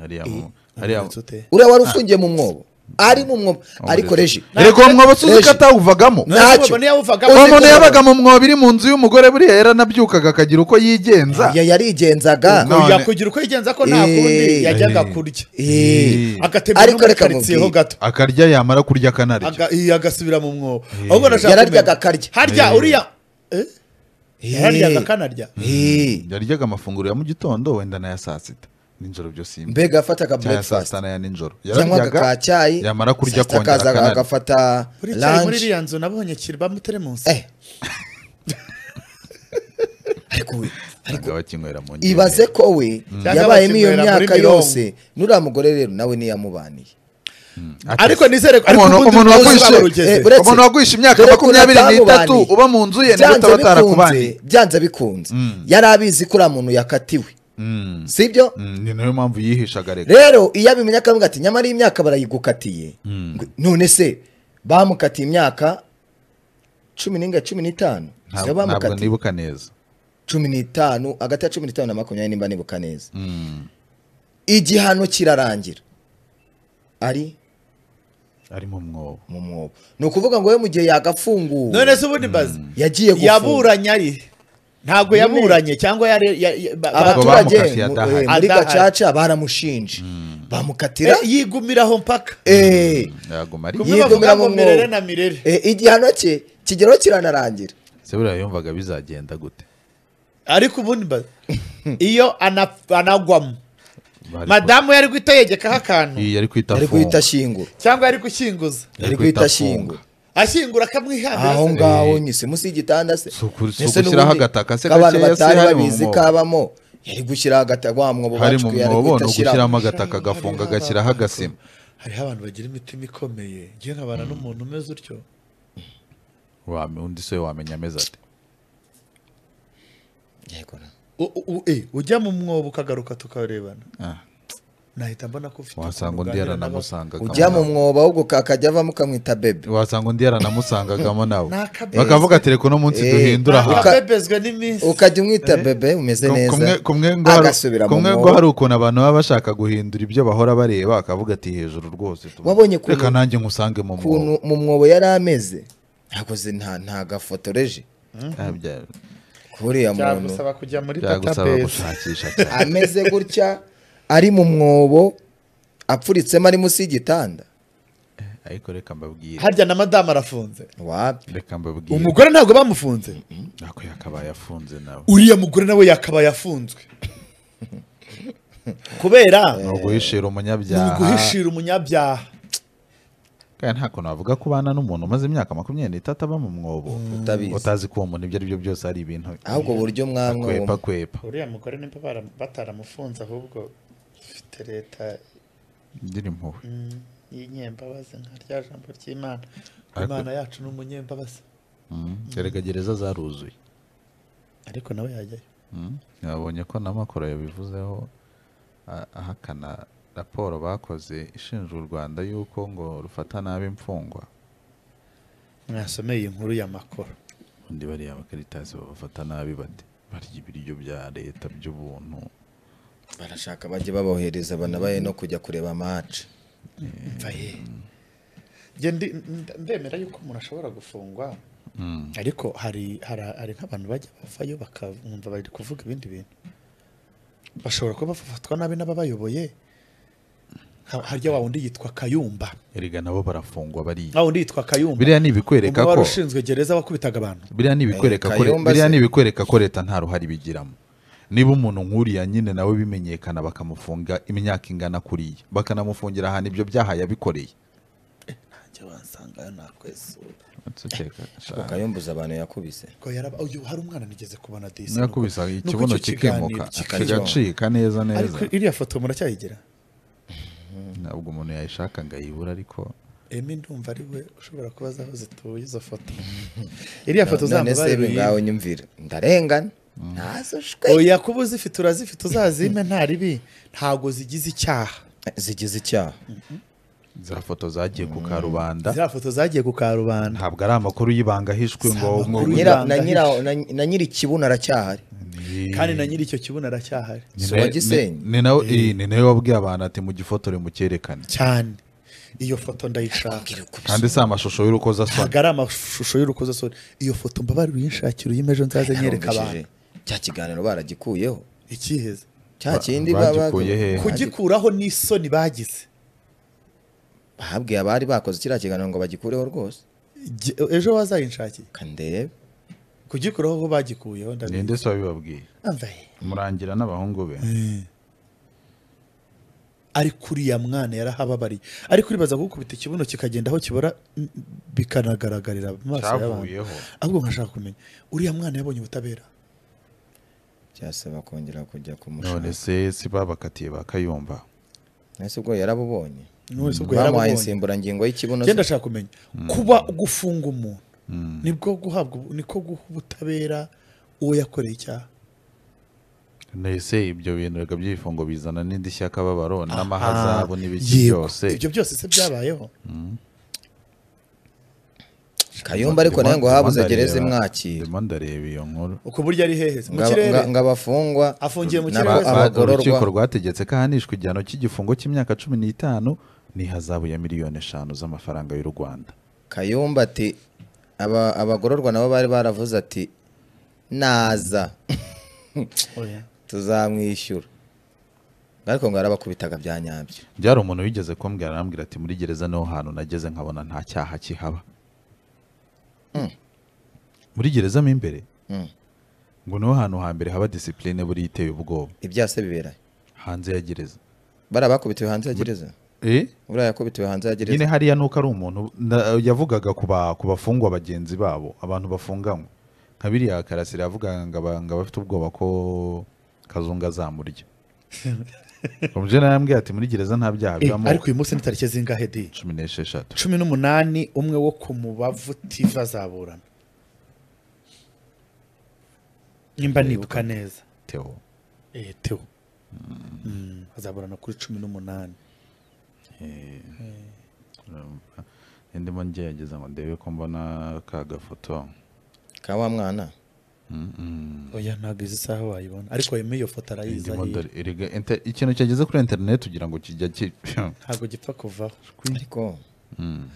hariya mu- hariya Uretse ute? uriya wari ufungiye mu mwobo ari mu mwobo. Ariko reji. Erega uwo mwobo suzi ko atawuvagamo. Ntacyo. niyo yavuga Uzi uwo muntu ko- yabaga mu mwobo iri mu nzu y'umugore buriya yaranabyukaga akagira uko yigenza. Ya yarigenzaga. Yakugira uko yigenza ko nta Eh. kundi yajyaga Eh. kurya. Eh, agatembera ariko reka gato. Akarya yamara kurya akanarya. Agasubira mu mwobo. Ahubwo ndashaka Yararyaga kumenya. akarya. harya Eh. uriya. Eh? yararyaga Eh. akanarya. Eh, yaryaga amafunguro ya mu gitondo wenda n'aya saa sita. Nijoro byo simba mbega afataga cyangwa saa breakfast. sita n'aya nijoro cyangwa ka cyayi yamara kurya akongera akaza agafata cyayi muri lunch. iriya nzu nabonye kiribamo teremusi eh. Ariko we ibaze ko we Cyangwa yabayemo iyo myaka yose nuriya mugore rero nawe niyamubaniye Ati- ariko nizere Umuntu- barugeze. Eh, imyaka makumyabiri n'itatu uba mu nzu ye ni bwo utaba atarakubaniye bikunze byanze bikunze. Yari abizi ko uriya muntu yakatiwe. Mm. sibyo? Mm, ni na yo mpamvu yihishaga reka rero iyo abimenya akavuga ati nyamara iyi myaka barayigukatiye. Ngo, none se bamukatiye imyaka cumi n'inga cumi n'itanu? Ntabwo- nibuka neza. Cumi n'itanu hagati ya cumi n'itanu na makumyabiri nimba nibuka neza. Mm. igihano kirarangira. Ari? Ari mu mwobo. Mu mwobo. Ni ukuvuga ngo we mu gihe yagafunguwe none se ubundi mbaza yagiye gufungwa yaburanye ari. Ntabwo yaburanye cyangwa abaturage eh, muri Adahari. gacaca baramushinje. Bamukatira. Eh, yigumiraho mpaka. Eh, ari kumwe Yigumira mu mirere mwobo. na mirere. Eh, igihano cye kigeraho kiranarangira. Se buriya yumvaga bizagenda gute? Ariko ubundi iyo ana- anagwamo madamu yari guhita yegekaho akantu. Yari kwita ashyingura. Cyangwa yari gushyinguza. Yari guhita ashyingura. Ashyingura akamwihambira aho ngaho nyise munsi y'igitanda se. Si ugushyiraho n'ubundi agataka se gakeya se batari hari babizi kabamo. Yari gushyiraho agataka wa mwobo hari mu mwobo ni ugushyiramo agataka agafunga agashyiraho agasima. Hariho abantu bagira imitima ikomeye. Ngiye nkabana n'umuntu umeze utyo. Wame- undi se wamenya ameze u- eh, ujya mu mwobo ukagaruka tukarebana. Ah, nahita mbona ko ufite wasanga undi yaranamusangaga ujya mu mwobo ahubwo kakajya avamo ukamwita bebe wasanga undi yaranamusangagamo nawe. Bakavuga ati reka uno munsi Eh, duhindura n'abo- aha. Uka- akabebezwe n'iminsi. Ukajya umwita bebe umeze neza. kumwe ngo hari- agasubira mu kumwe ngo mwobo. hari ukuntu abantu baba bashaka guhindura ibyo bahora bareba akavuga ati hejuru rwose reka nanjye nkusange mu mwobo. mu mwobo yari ameze? Ntabwo zi- nta nta gafotoreje kuriya muntu. byagusaba gushakisha cyane. Ameze gutya? ari mu mwobo apfuritsemo ari munsi y'igitanda. Ariko reka mbabwire. Harya na madamu arafunze. Wapi? Reka mbabwire. Umugore ntabwo bamufunze? Ako yakabaye afunze nawe uriya mugore nawe yakabaye afunzwe kubera ni uguhishira ni umunyabyaha. Uguhishira umunyabyaha. Kandi nta kuntu wavuga ko ubana n'umuntu umaze imyaka makumyabiri n'itatu aba mu mwobo. Utabizi. Utazi ko uwo muntu ibyo ari byo byose ari ibintu ahubwo buryo mwamwe kwepa kwepa uriya mugore nimba bara- bataramufunze ahubwo ufite leta ndiri impuhwe mm, y'inyembabazi nka rya jambo ry'imana. Imana yacu ni umunyembabazi. Mm, erega gereza zaruzuye. Ariko nawe yajyayo. Mm, nabonye ko n'amakoro yabivuzeho a- ahakana raporo bakoze ishinja u rwanda yuko ngo rufata nabi imfungwa. Mwasomeye inkuru ya makoro undi bariya abakaritasi babafata nabi bate barya ibiryo bya leta by'ubuntu. Barashaka bajye babohereza banabaye no kujya kureba nda- ndemera yuko umuntu ashobora gufungwa. Mm, ariko hari hari hari nk'abantu bajya bavayo bakumva bari kuvuga ibindi bintu. Bashobora kuba bafatwa nabi n'ababayoboye. Ha- harya wa wundi yitwa kayumba. Erega nabo barafungwa bariya wa wundi yitwa kayumba. Biriya ni ibikwereka ko ushinzwe gereza wakubitaga abantu. Biriya ni ibikwereka Eh, ni ibikwereka ko leta nta ruhare ibigiramo. Niba umuntu nk'uriya nyine nawe bimenyekana bakamufunga imyaka ingana kuriya bakanamufungira ahantu ibyo byaha yabikoreye. Nanjye wansangayo nakwesura. Nsukeka, sha. ukayumbuza abantu yakubise. Ko yaraba uyu hari umwana nigeze kubona disi? Yakubise ikibuno kikajyaho. kigacika neza neza. Ariko iriya foto muracyayigira? Ntabwo umuntu yayishaka ngo ayibure ariko emi ndumva ari we ushobora kubaza aho zituye izo foto. Iriya foto uzamubare ngaho nyumvira ndarengana. Ntazo shwe oya kuba uzifite urazifite uzazime nta ribi. Ntabwo zigize icyaha. Zigize icyaha. Za foto zagiye ku karubanda. Ziriya foto zagiye ku karubanda. Ntabwo ari amakuru y'ibanga ahishwe ngo na nyiri ikibuno aracyahari Ni- kandi na nyiri icyo kibuno aracyahari ni nawe eh, ni nawe wabwiye abantu ati mu gifotore mucyerekane cyane. Iyo foto ndayishaka. Kandi si amashusho y'urukozasoni. Ntabwo ari amashusho y'urukozasoni. Iyo foto mbabarira uyinshakira uyime ejo nzaze nyereka abantu. Cya kiganiro baragikuyeho. Ikiheze cya Ba- kindi kugikuraho n'isoni bagize. Babwiye abari bakoze kiriya kiganiro ngo bagikureho rwose. Ejo wazayinshakira kandebe kugikuraho ho bagikuyeho ndabizi ninde se wabibabwiye? Murangira n'abahungu be. Ariko uriya mwana yarahababariye. Ariko uribaza gukubita ikibuno kikagenda aho kibora bikanagaragarira mu maso y'abantu. Ahubwo nkashaka kumenya. Uriya mwana yabonye ubutabera. Byasaba kongera kujya none kumushaka se si babakatiye ba kayumba? Ese ubwo yarabubonye. Bamuhaye insimburangingo y'ikibuno ngenda se. ndashaka kumenya. Kuba gufunga umuntu Mm. ni bwo guhabwa niko guha ubutabera uwo yakoreye icyaha. Nese ibyo bintu reka by'ibifungo bizana n'indishyi y'akababaro n'amahazabu n'ibiki byose. Ibyo byose se byabayeho? Kayumba ariko nawe ngo habuze ndimo gereza ndareba- imwakira ndimo ndareba iyo nkuru. Uko burya ari hehe? Mu kirere? ngo abafungwa afungiye mu kirere. Ba- ba- abagororwa. urukiko rwategetse ko ahanishwa igihano cy'igifungo cy'imyaka cumi n'itanu n'ihazabu ya miliyoni eshanu z'amafaranga y'u rwanda. Kayumba ati aba- abagororwa nabo bari baravuze ati naza. Oya. tuzamwishyura ariko ngo yarabakubitaga bya nyabyo. Byari umuntu wigeze kumbwira arambwira ati muri gereza ni ho hantu nageze nkabona nta cyaha kihaba. Muri gereza mo imbere Mm. ngo ni ho hantu hambere haba disipurine buriya iteye ubwoba. Ibyase bibera hanze ya gereza. Bariya bakubitiwe hanze ya gereza? Eh? Buriya yakubitiwe hanze ya nyine gereza hariya nuko ari umuntu yavugaga ku ba- ku bafungwa bagenzi babo abantu bafunganywe nka biriya karasira yavugaga ngo aba- ngo abafite ubwoba ko kazungu azamurya. umujene yarambwiye ati muri gereza nta byaha Eh, bibamo. ariko uyu munsi ni tariki zingahe di cumi n'esheshatu. Cumi n'umunani umwe wo ku mubavu tiva azaburana nimba nibuka neza. Teo. Eh teo. Mm, azaburana kuri cumi n'umunani. Ndimo ngerageza ngo ndebe ko mbona ka gafoto. Ka wa mwana. Oya ntabwo izi saha wayibona. Ariko yemeye iyo foto arayizi ikintu cyageze kuri interineti ugira ngo kijya ki ntabwo gipfa kuvaho. Ariko. Mm.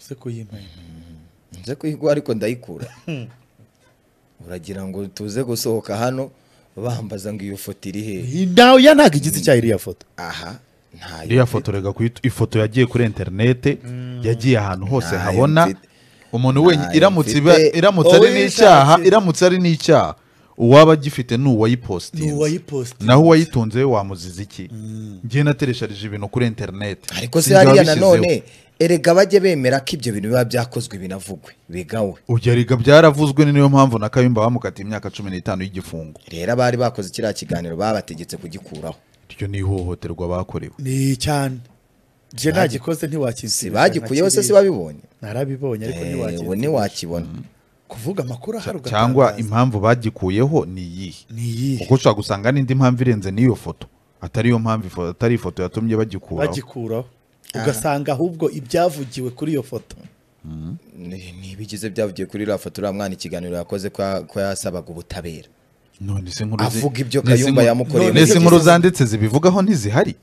uze kuyimpaye nze kuyigwa ariko ndayikura. Uragira ngo tuze gusohoka hano bambaza ngo iyo foto iri hehe nawe ya ntabwo igize icyaha iriya foto. Aha ntayo iriya foto rega ifoto yagiye kuri interineti yagiye ahantu hose habona. Umuntu wenyine iramutse iramutse ari n'icyaha iramutse ari n'icyaha. Uwaba agifite ni uwayipositinze naho uwayitunze we wamuziza iki? Ngiye nateresharije ibintu kuri interineti ariko se hariya nanone erega bajye bemera ko ibyo bintu biba byakozwe binavugwe. Bigawe ujya riga byaravuzwe ni niyo mpamvu na kayumba bamukatiye imyaka cumi n'itanu y'igifungo. Rero abari bakoze kiriya kiganiro babategetse kugikuraho. Iryo ni ihohoterwa bakorewe. Ni cyane. Je Bagi- ntagikoze si ntiwakinsiba bagikuyeho se si babibonye. Narabibonye ariko Eh, ubu ntiwakinsiba ntiwakibona. Kuvuga amakuru ahari cyangwa impamvu bagikuyeho ni iyihe? Ni iyihe? Kuko ushobora gusanga n'indi mpamvu irenze n'iyo foto. Atari yo mpamvu atari ifoto yatumye bagikuraho. Bagikuraho. Ugasanga ahubwo ibyavugiwe kuri iyo foto. Ni- ntibigize byavugiye kuri iriya foto uriya mwana ikiganiro yakoze ko ya- ko yasabaga ubutabera. Avuga ibyo Kayumba yamukoreye. inkuru byiza. zanditse zibivugaho ntizihari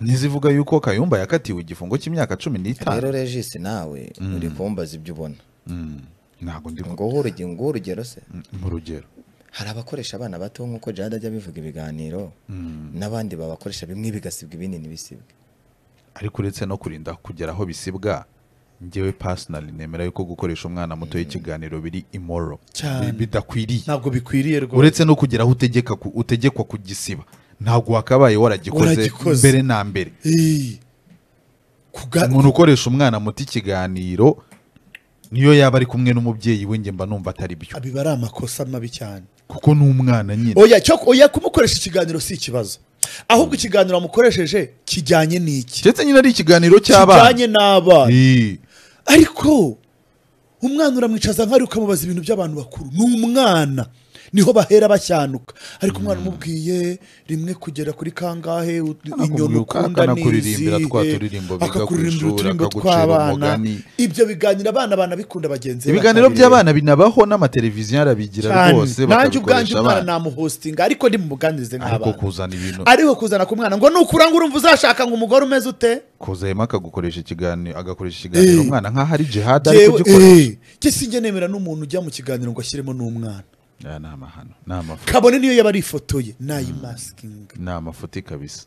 ntizivuga yuko kayumba yakatiwe igifungo cy'imyaka cumi n'itanu. Rero regisi nawe uri kumbaza ibyo ubona. Mm, ntabwo ndi ngo urugero ngo wowe urugero se mu rugero. Hari abakoresha abana bato nk'uko jade ajya abivuga ibiganiro n'abandi babakoresha bimwe bigasibwa ibindi ntibisibwe. Ariko uretse no kurinda kugera aho bisibwa njyewe personally nemera yuko gukoresha umwana muto y'ikiganiro biri imoro bidakwiriye. Ntabwo bikwiriye rwose. Uretse no kugera aho utegekwa kugisiba. Ntabwo wakabaye waragikoze mbere na mbere. Umuntu ukoresha umwana muto ikiganiro niyo yaba ari kumwe n'umubyeyi we njye mba numva atari byo. Biba ari amakosa mabi cyane. Kuko ni umwana nyine. Oya cyo oya kumukoresha ikiganiro si ikibazo. Ahubwo ikiganiro wamukoresheje kijyanye n'iki? Ndetse nyine ari ikiganiro cy'abana. Kijyanye n'abana. Ariko umwana uramwicaza nk'ari ukamubaza ibintu by'abantu bakuru. Ni umwana. Ni ho bahera bashyanuka. Ariko umwana umubwiye rimwe kugera kuri kangahe inyoni ukunda ku akakuririmbira akagucira tw'abana. ibyo biganiro abana banabikunda bagenzi be ibiganiro by'abana binabaho n'amateleviziyo arabigira rwose nanjye ubwanjye umwana abana. namuhostinga ariko ndimubuganirize ariko nk'abana kuzana ibintu. Ariko kuzana ku mwana ngo nukura ngo urumva uzashaka ngo umugore umeze ute? Kuza hema akagukoresha ikiganiro agakoresha ikiganiro Eh. umwana. Nk'aho ari jihad ari Jewe- kugikoresha eh, jye sinjye nemera n'umuntu ujya mu kiganiro ngo ashyiremo n'umwana. Ni amahano ni amafuti kabone niyo yaba ari ifoto ye nayimasikinga ni amafuti kabisa.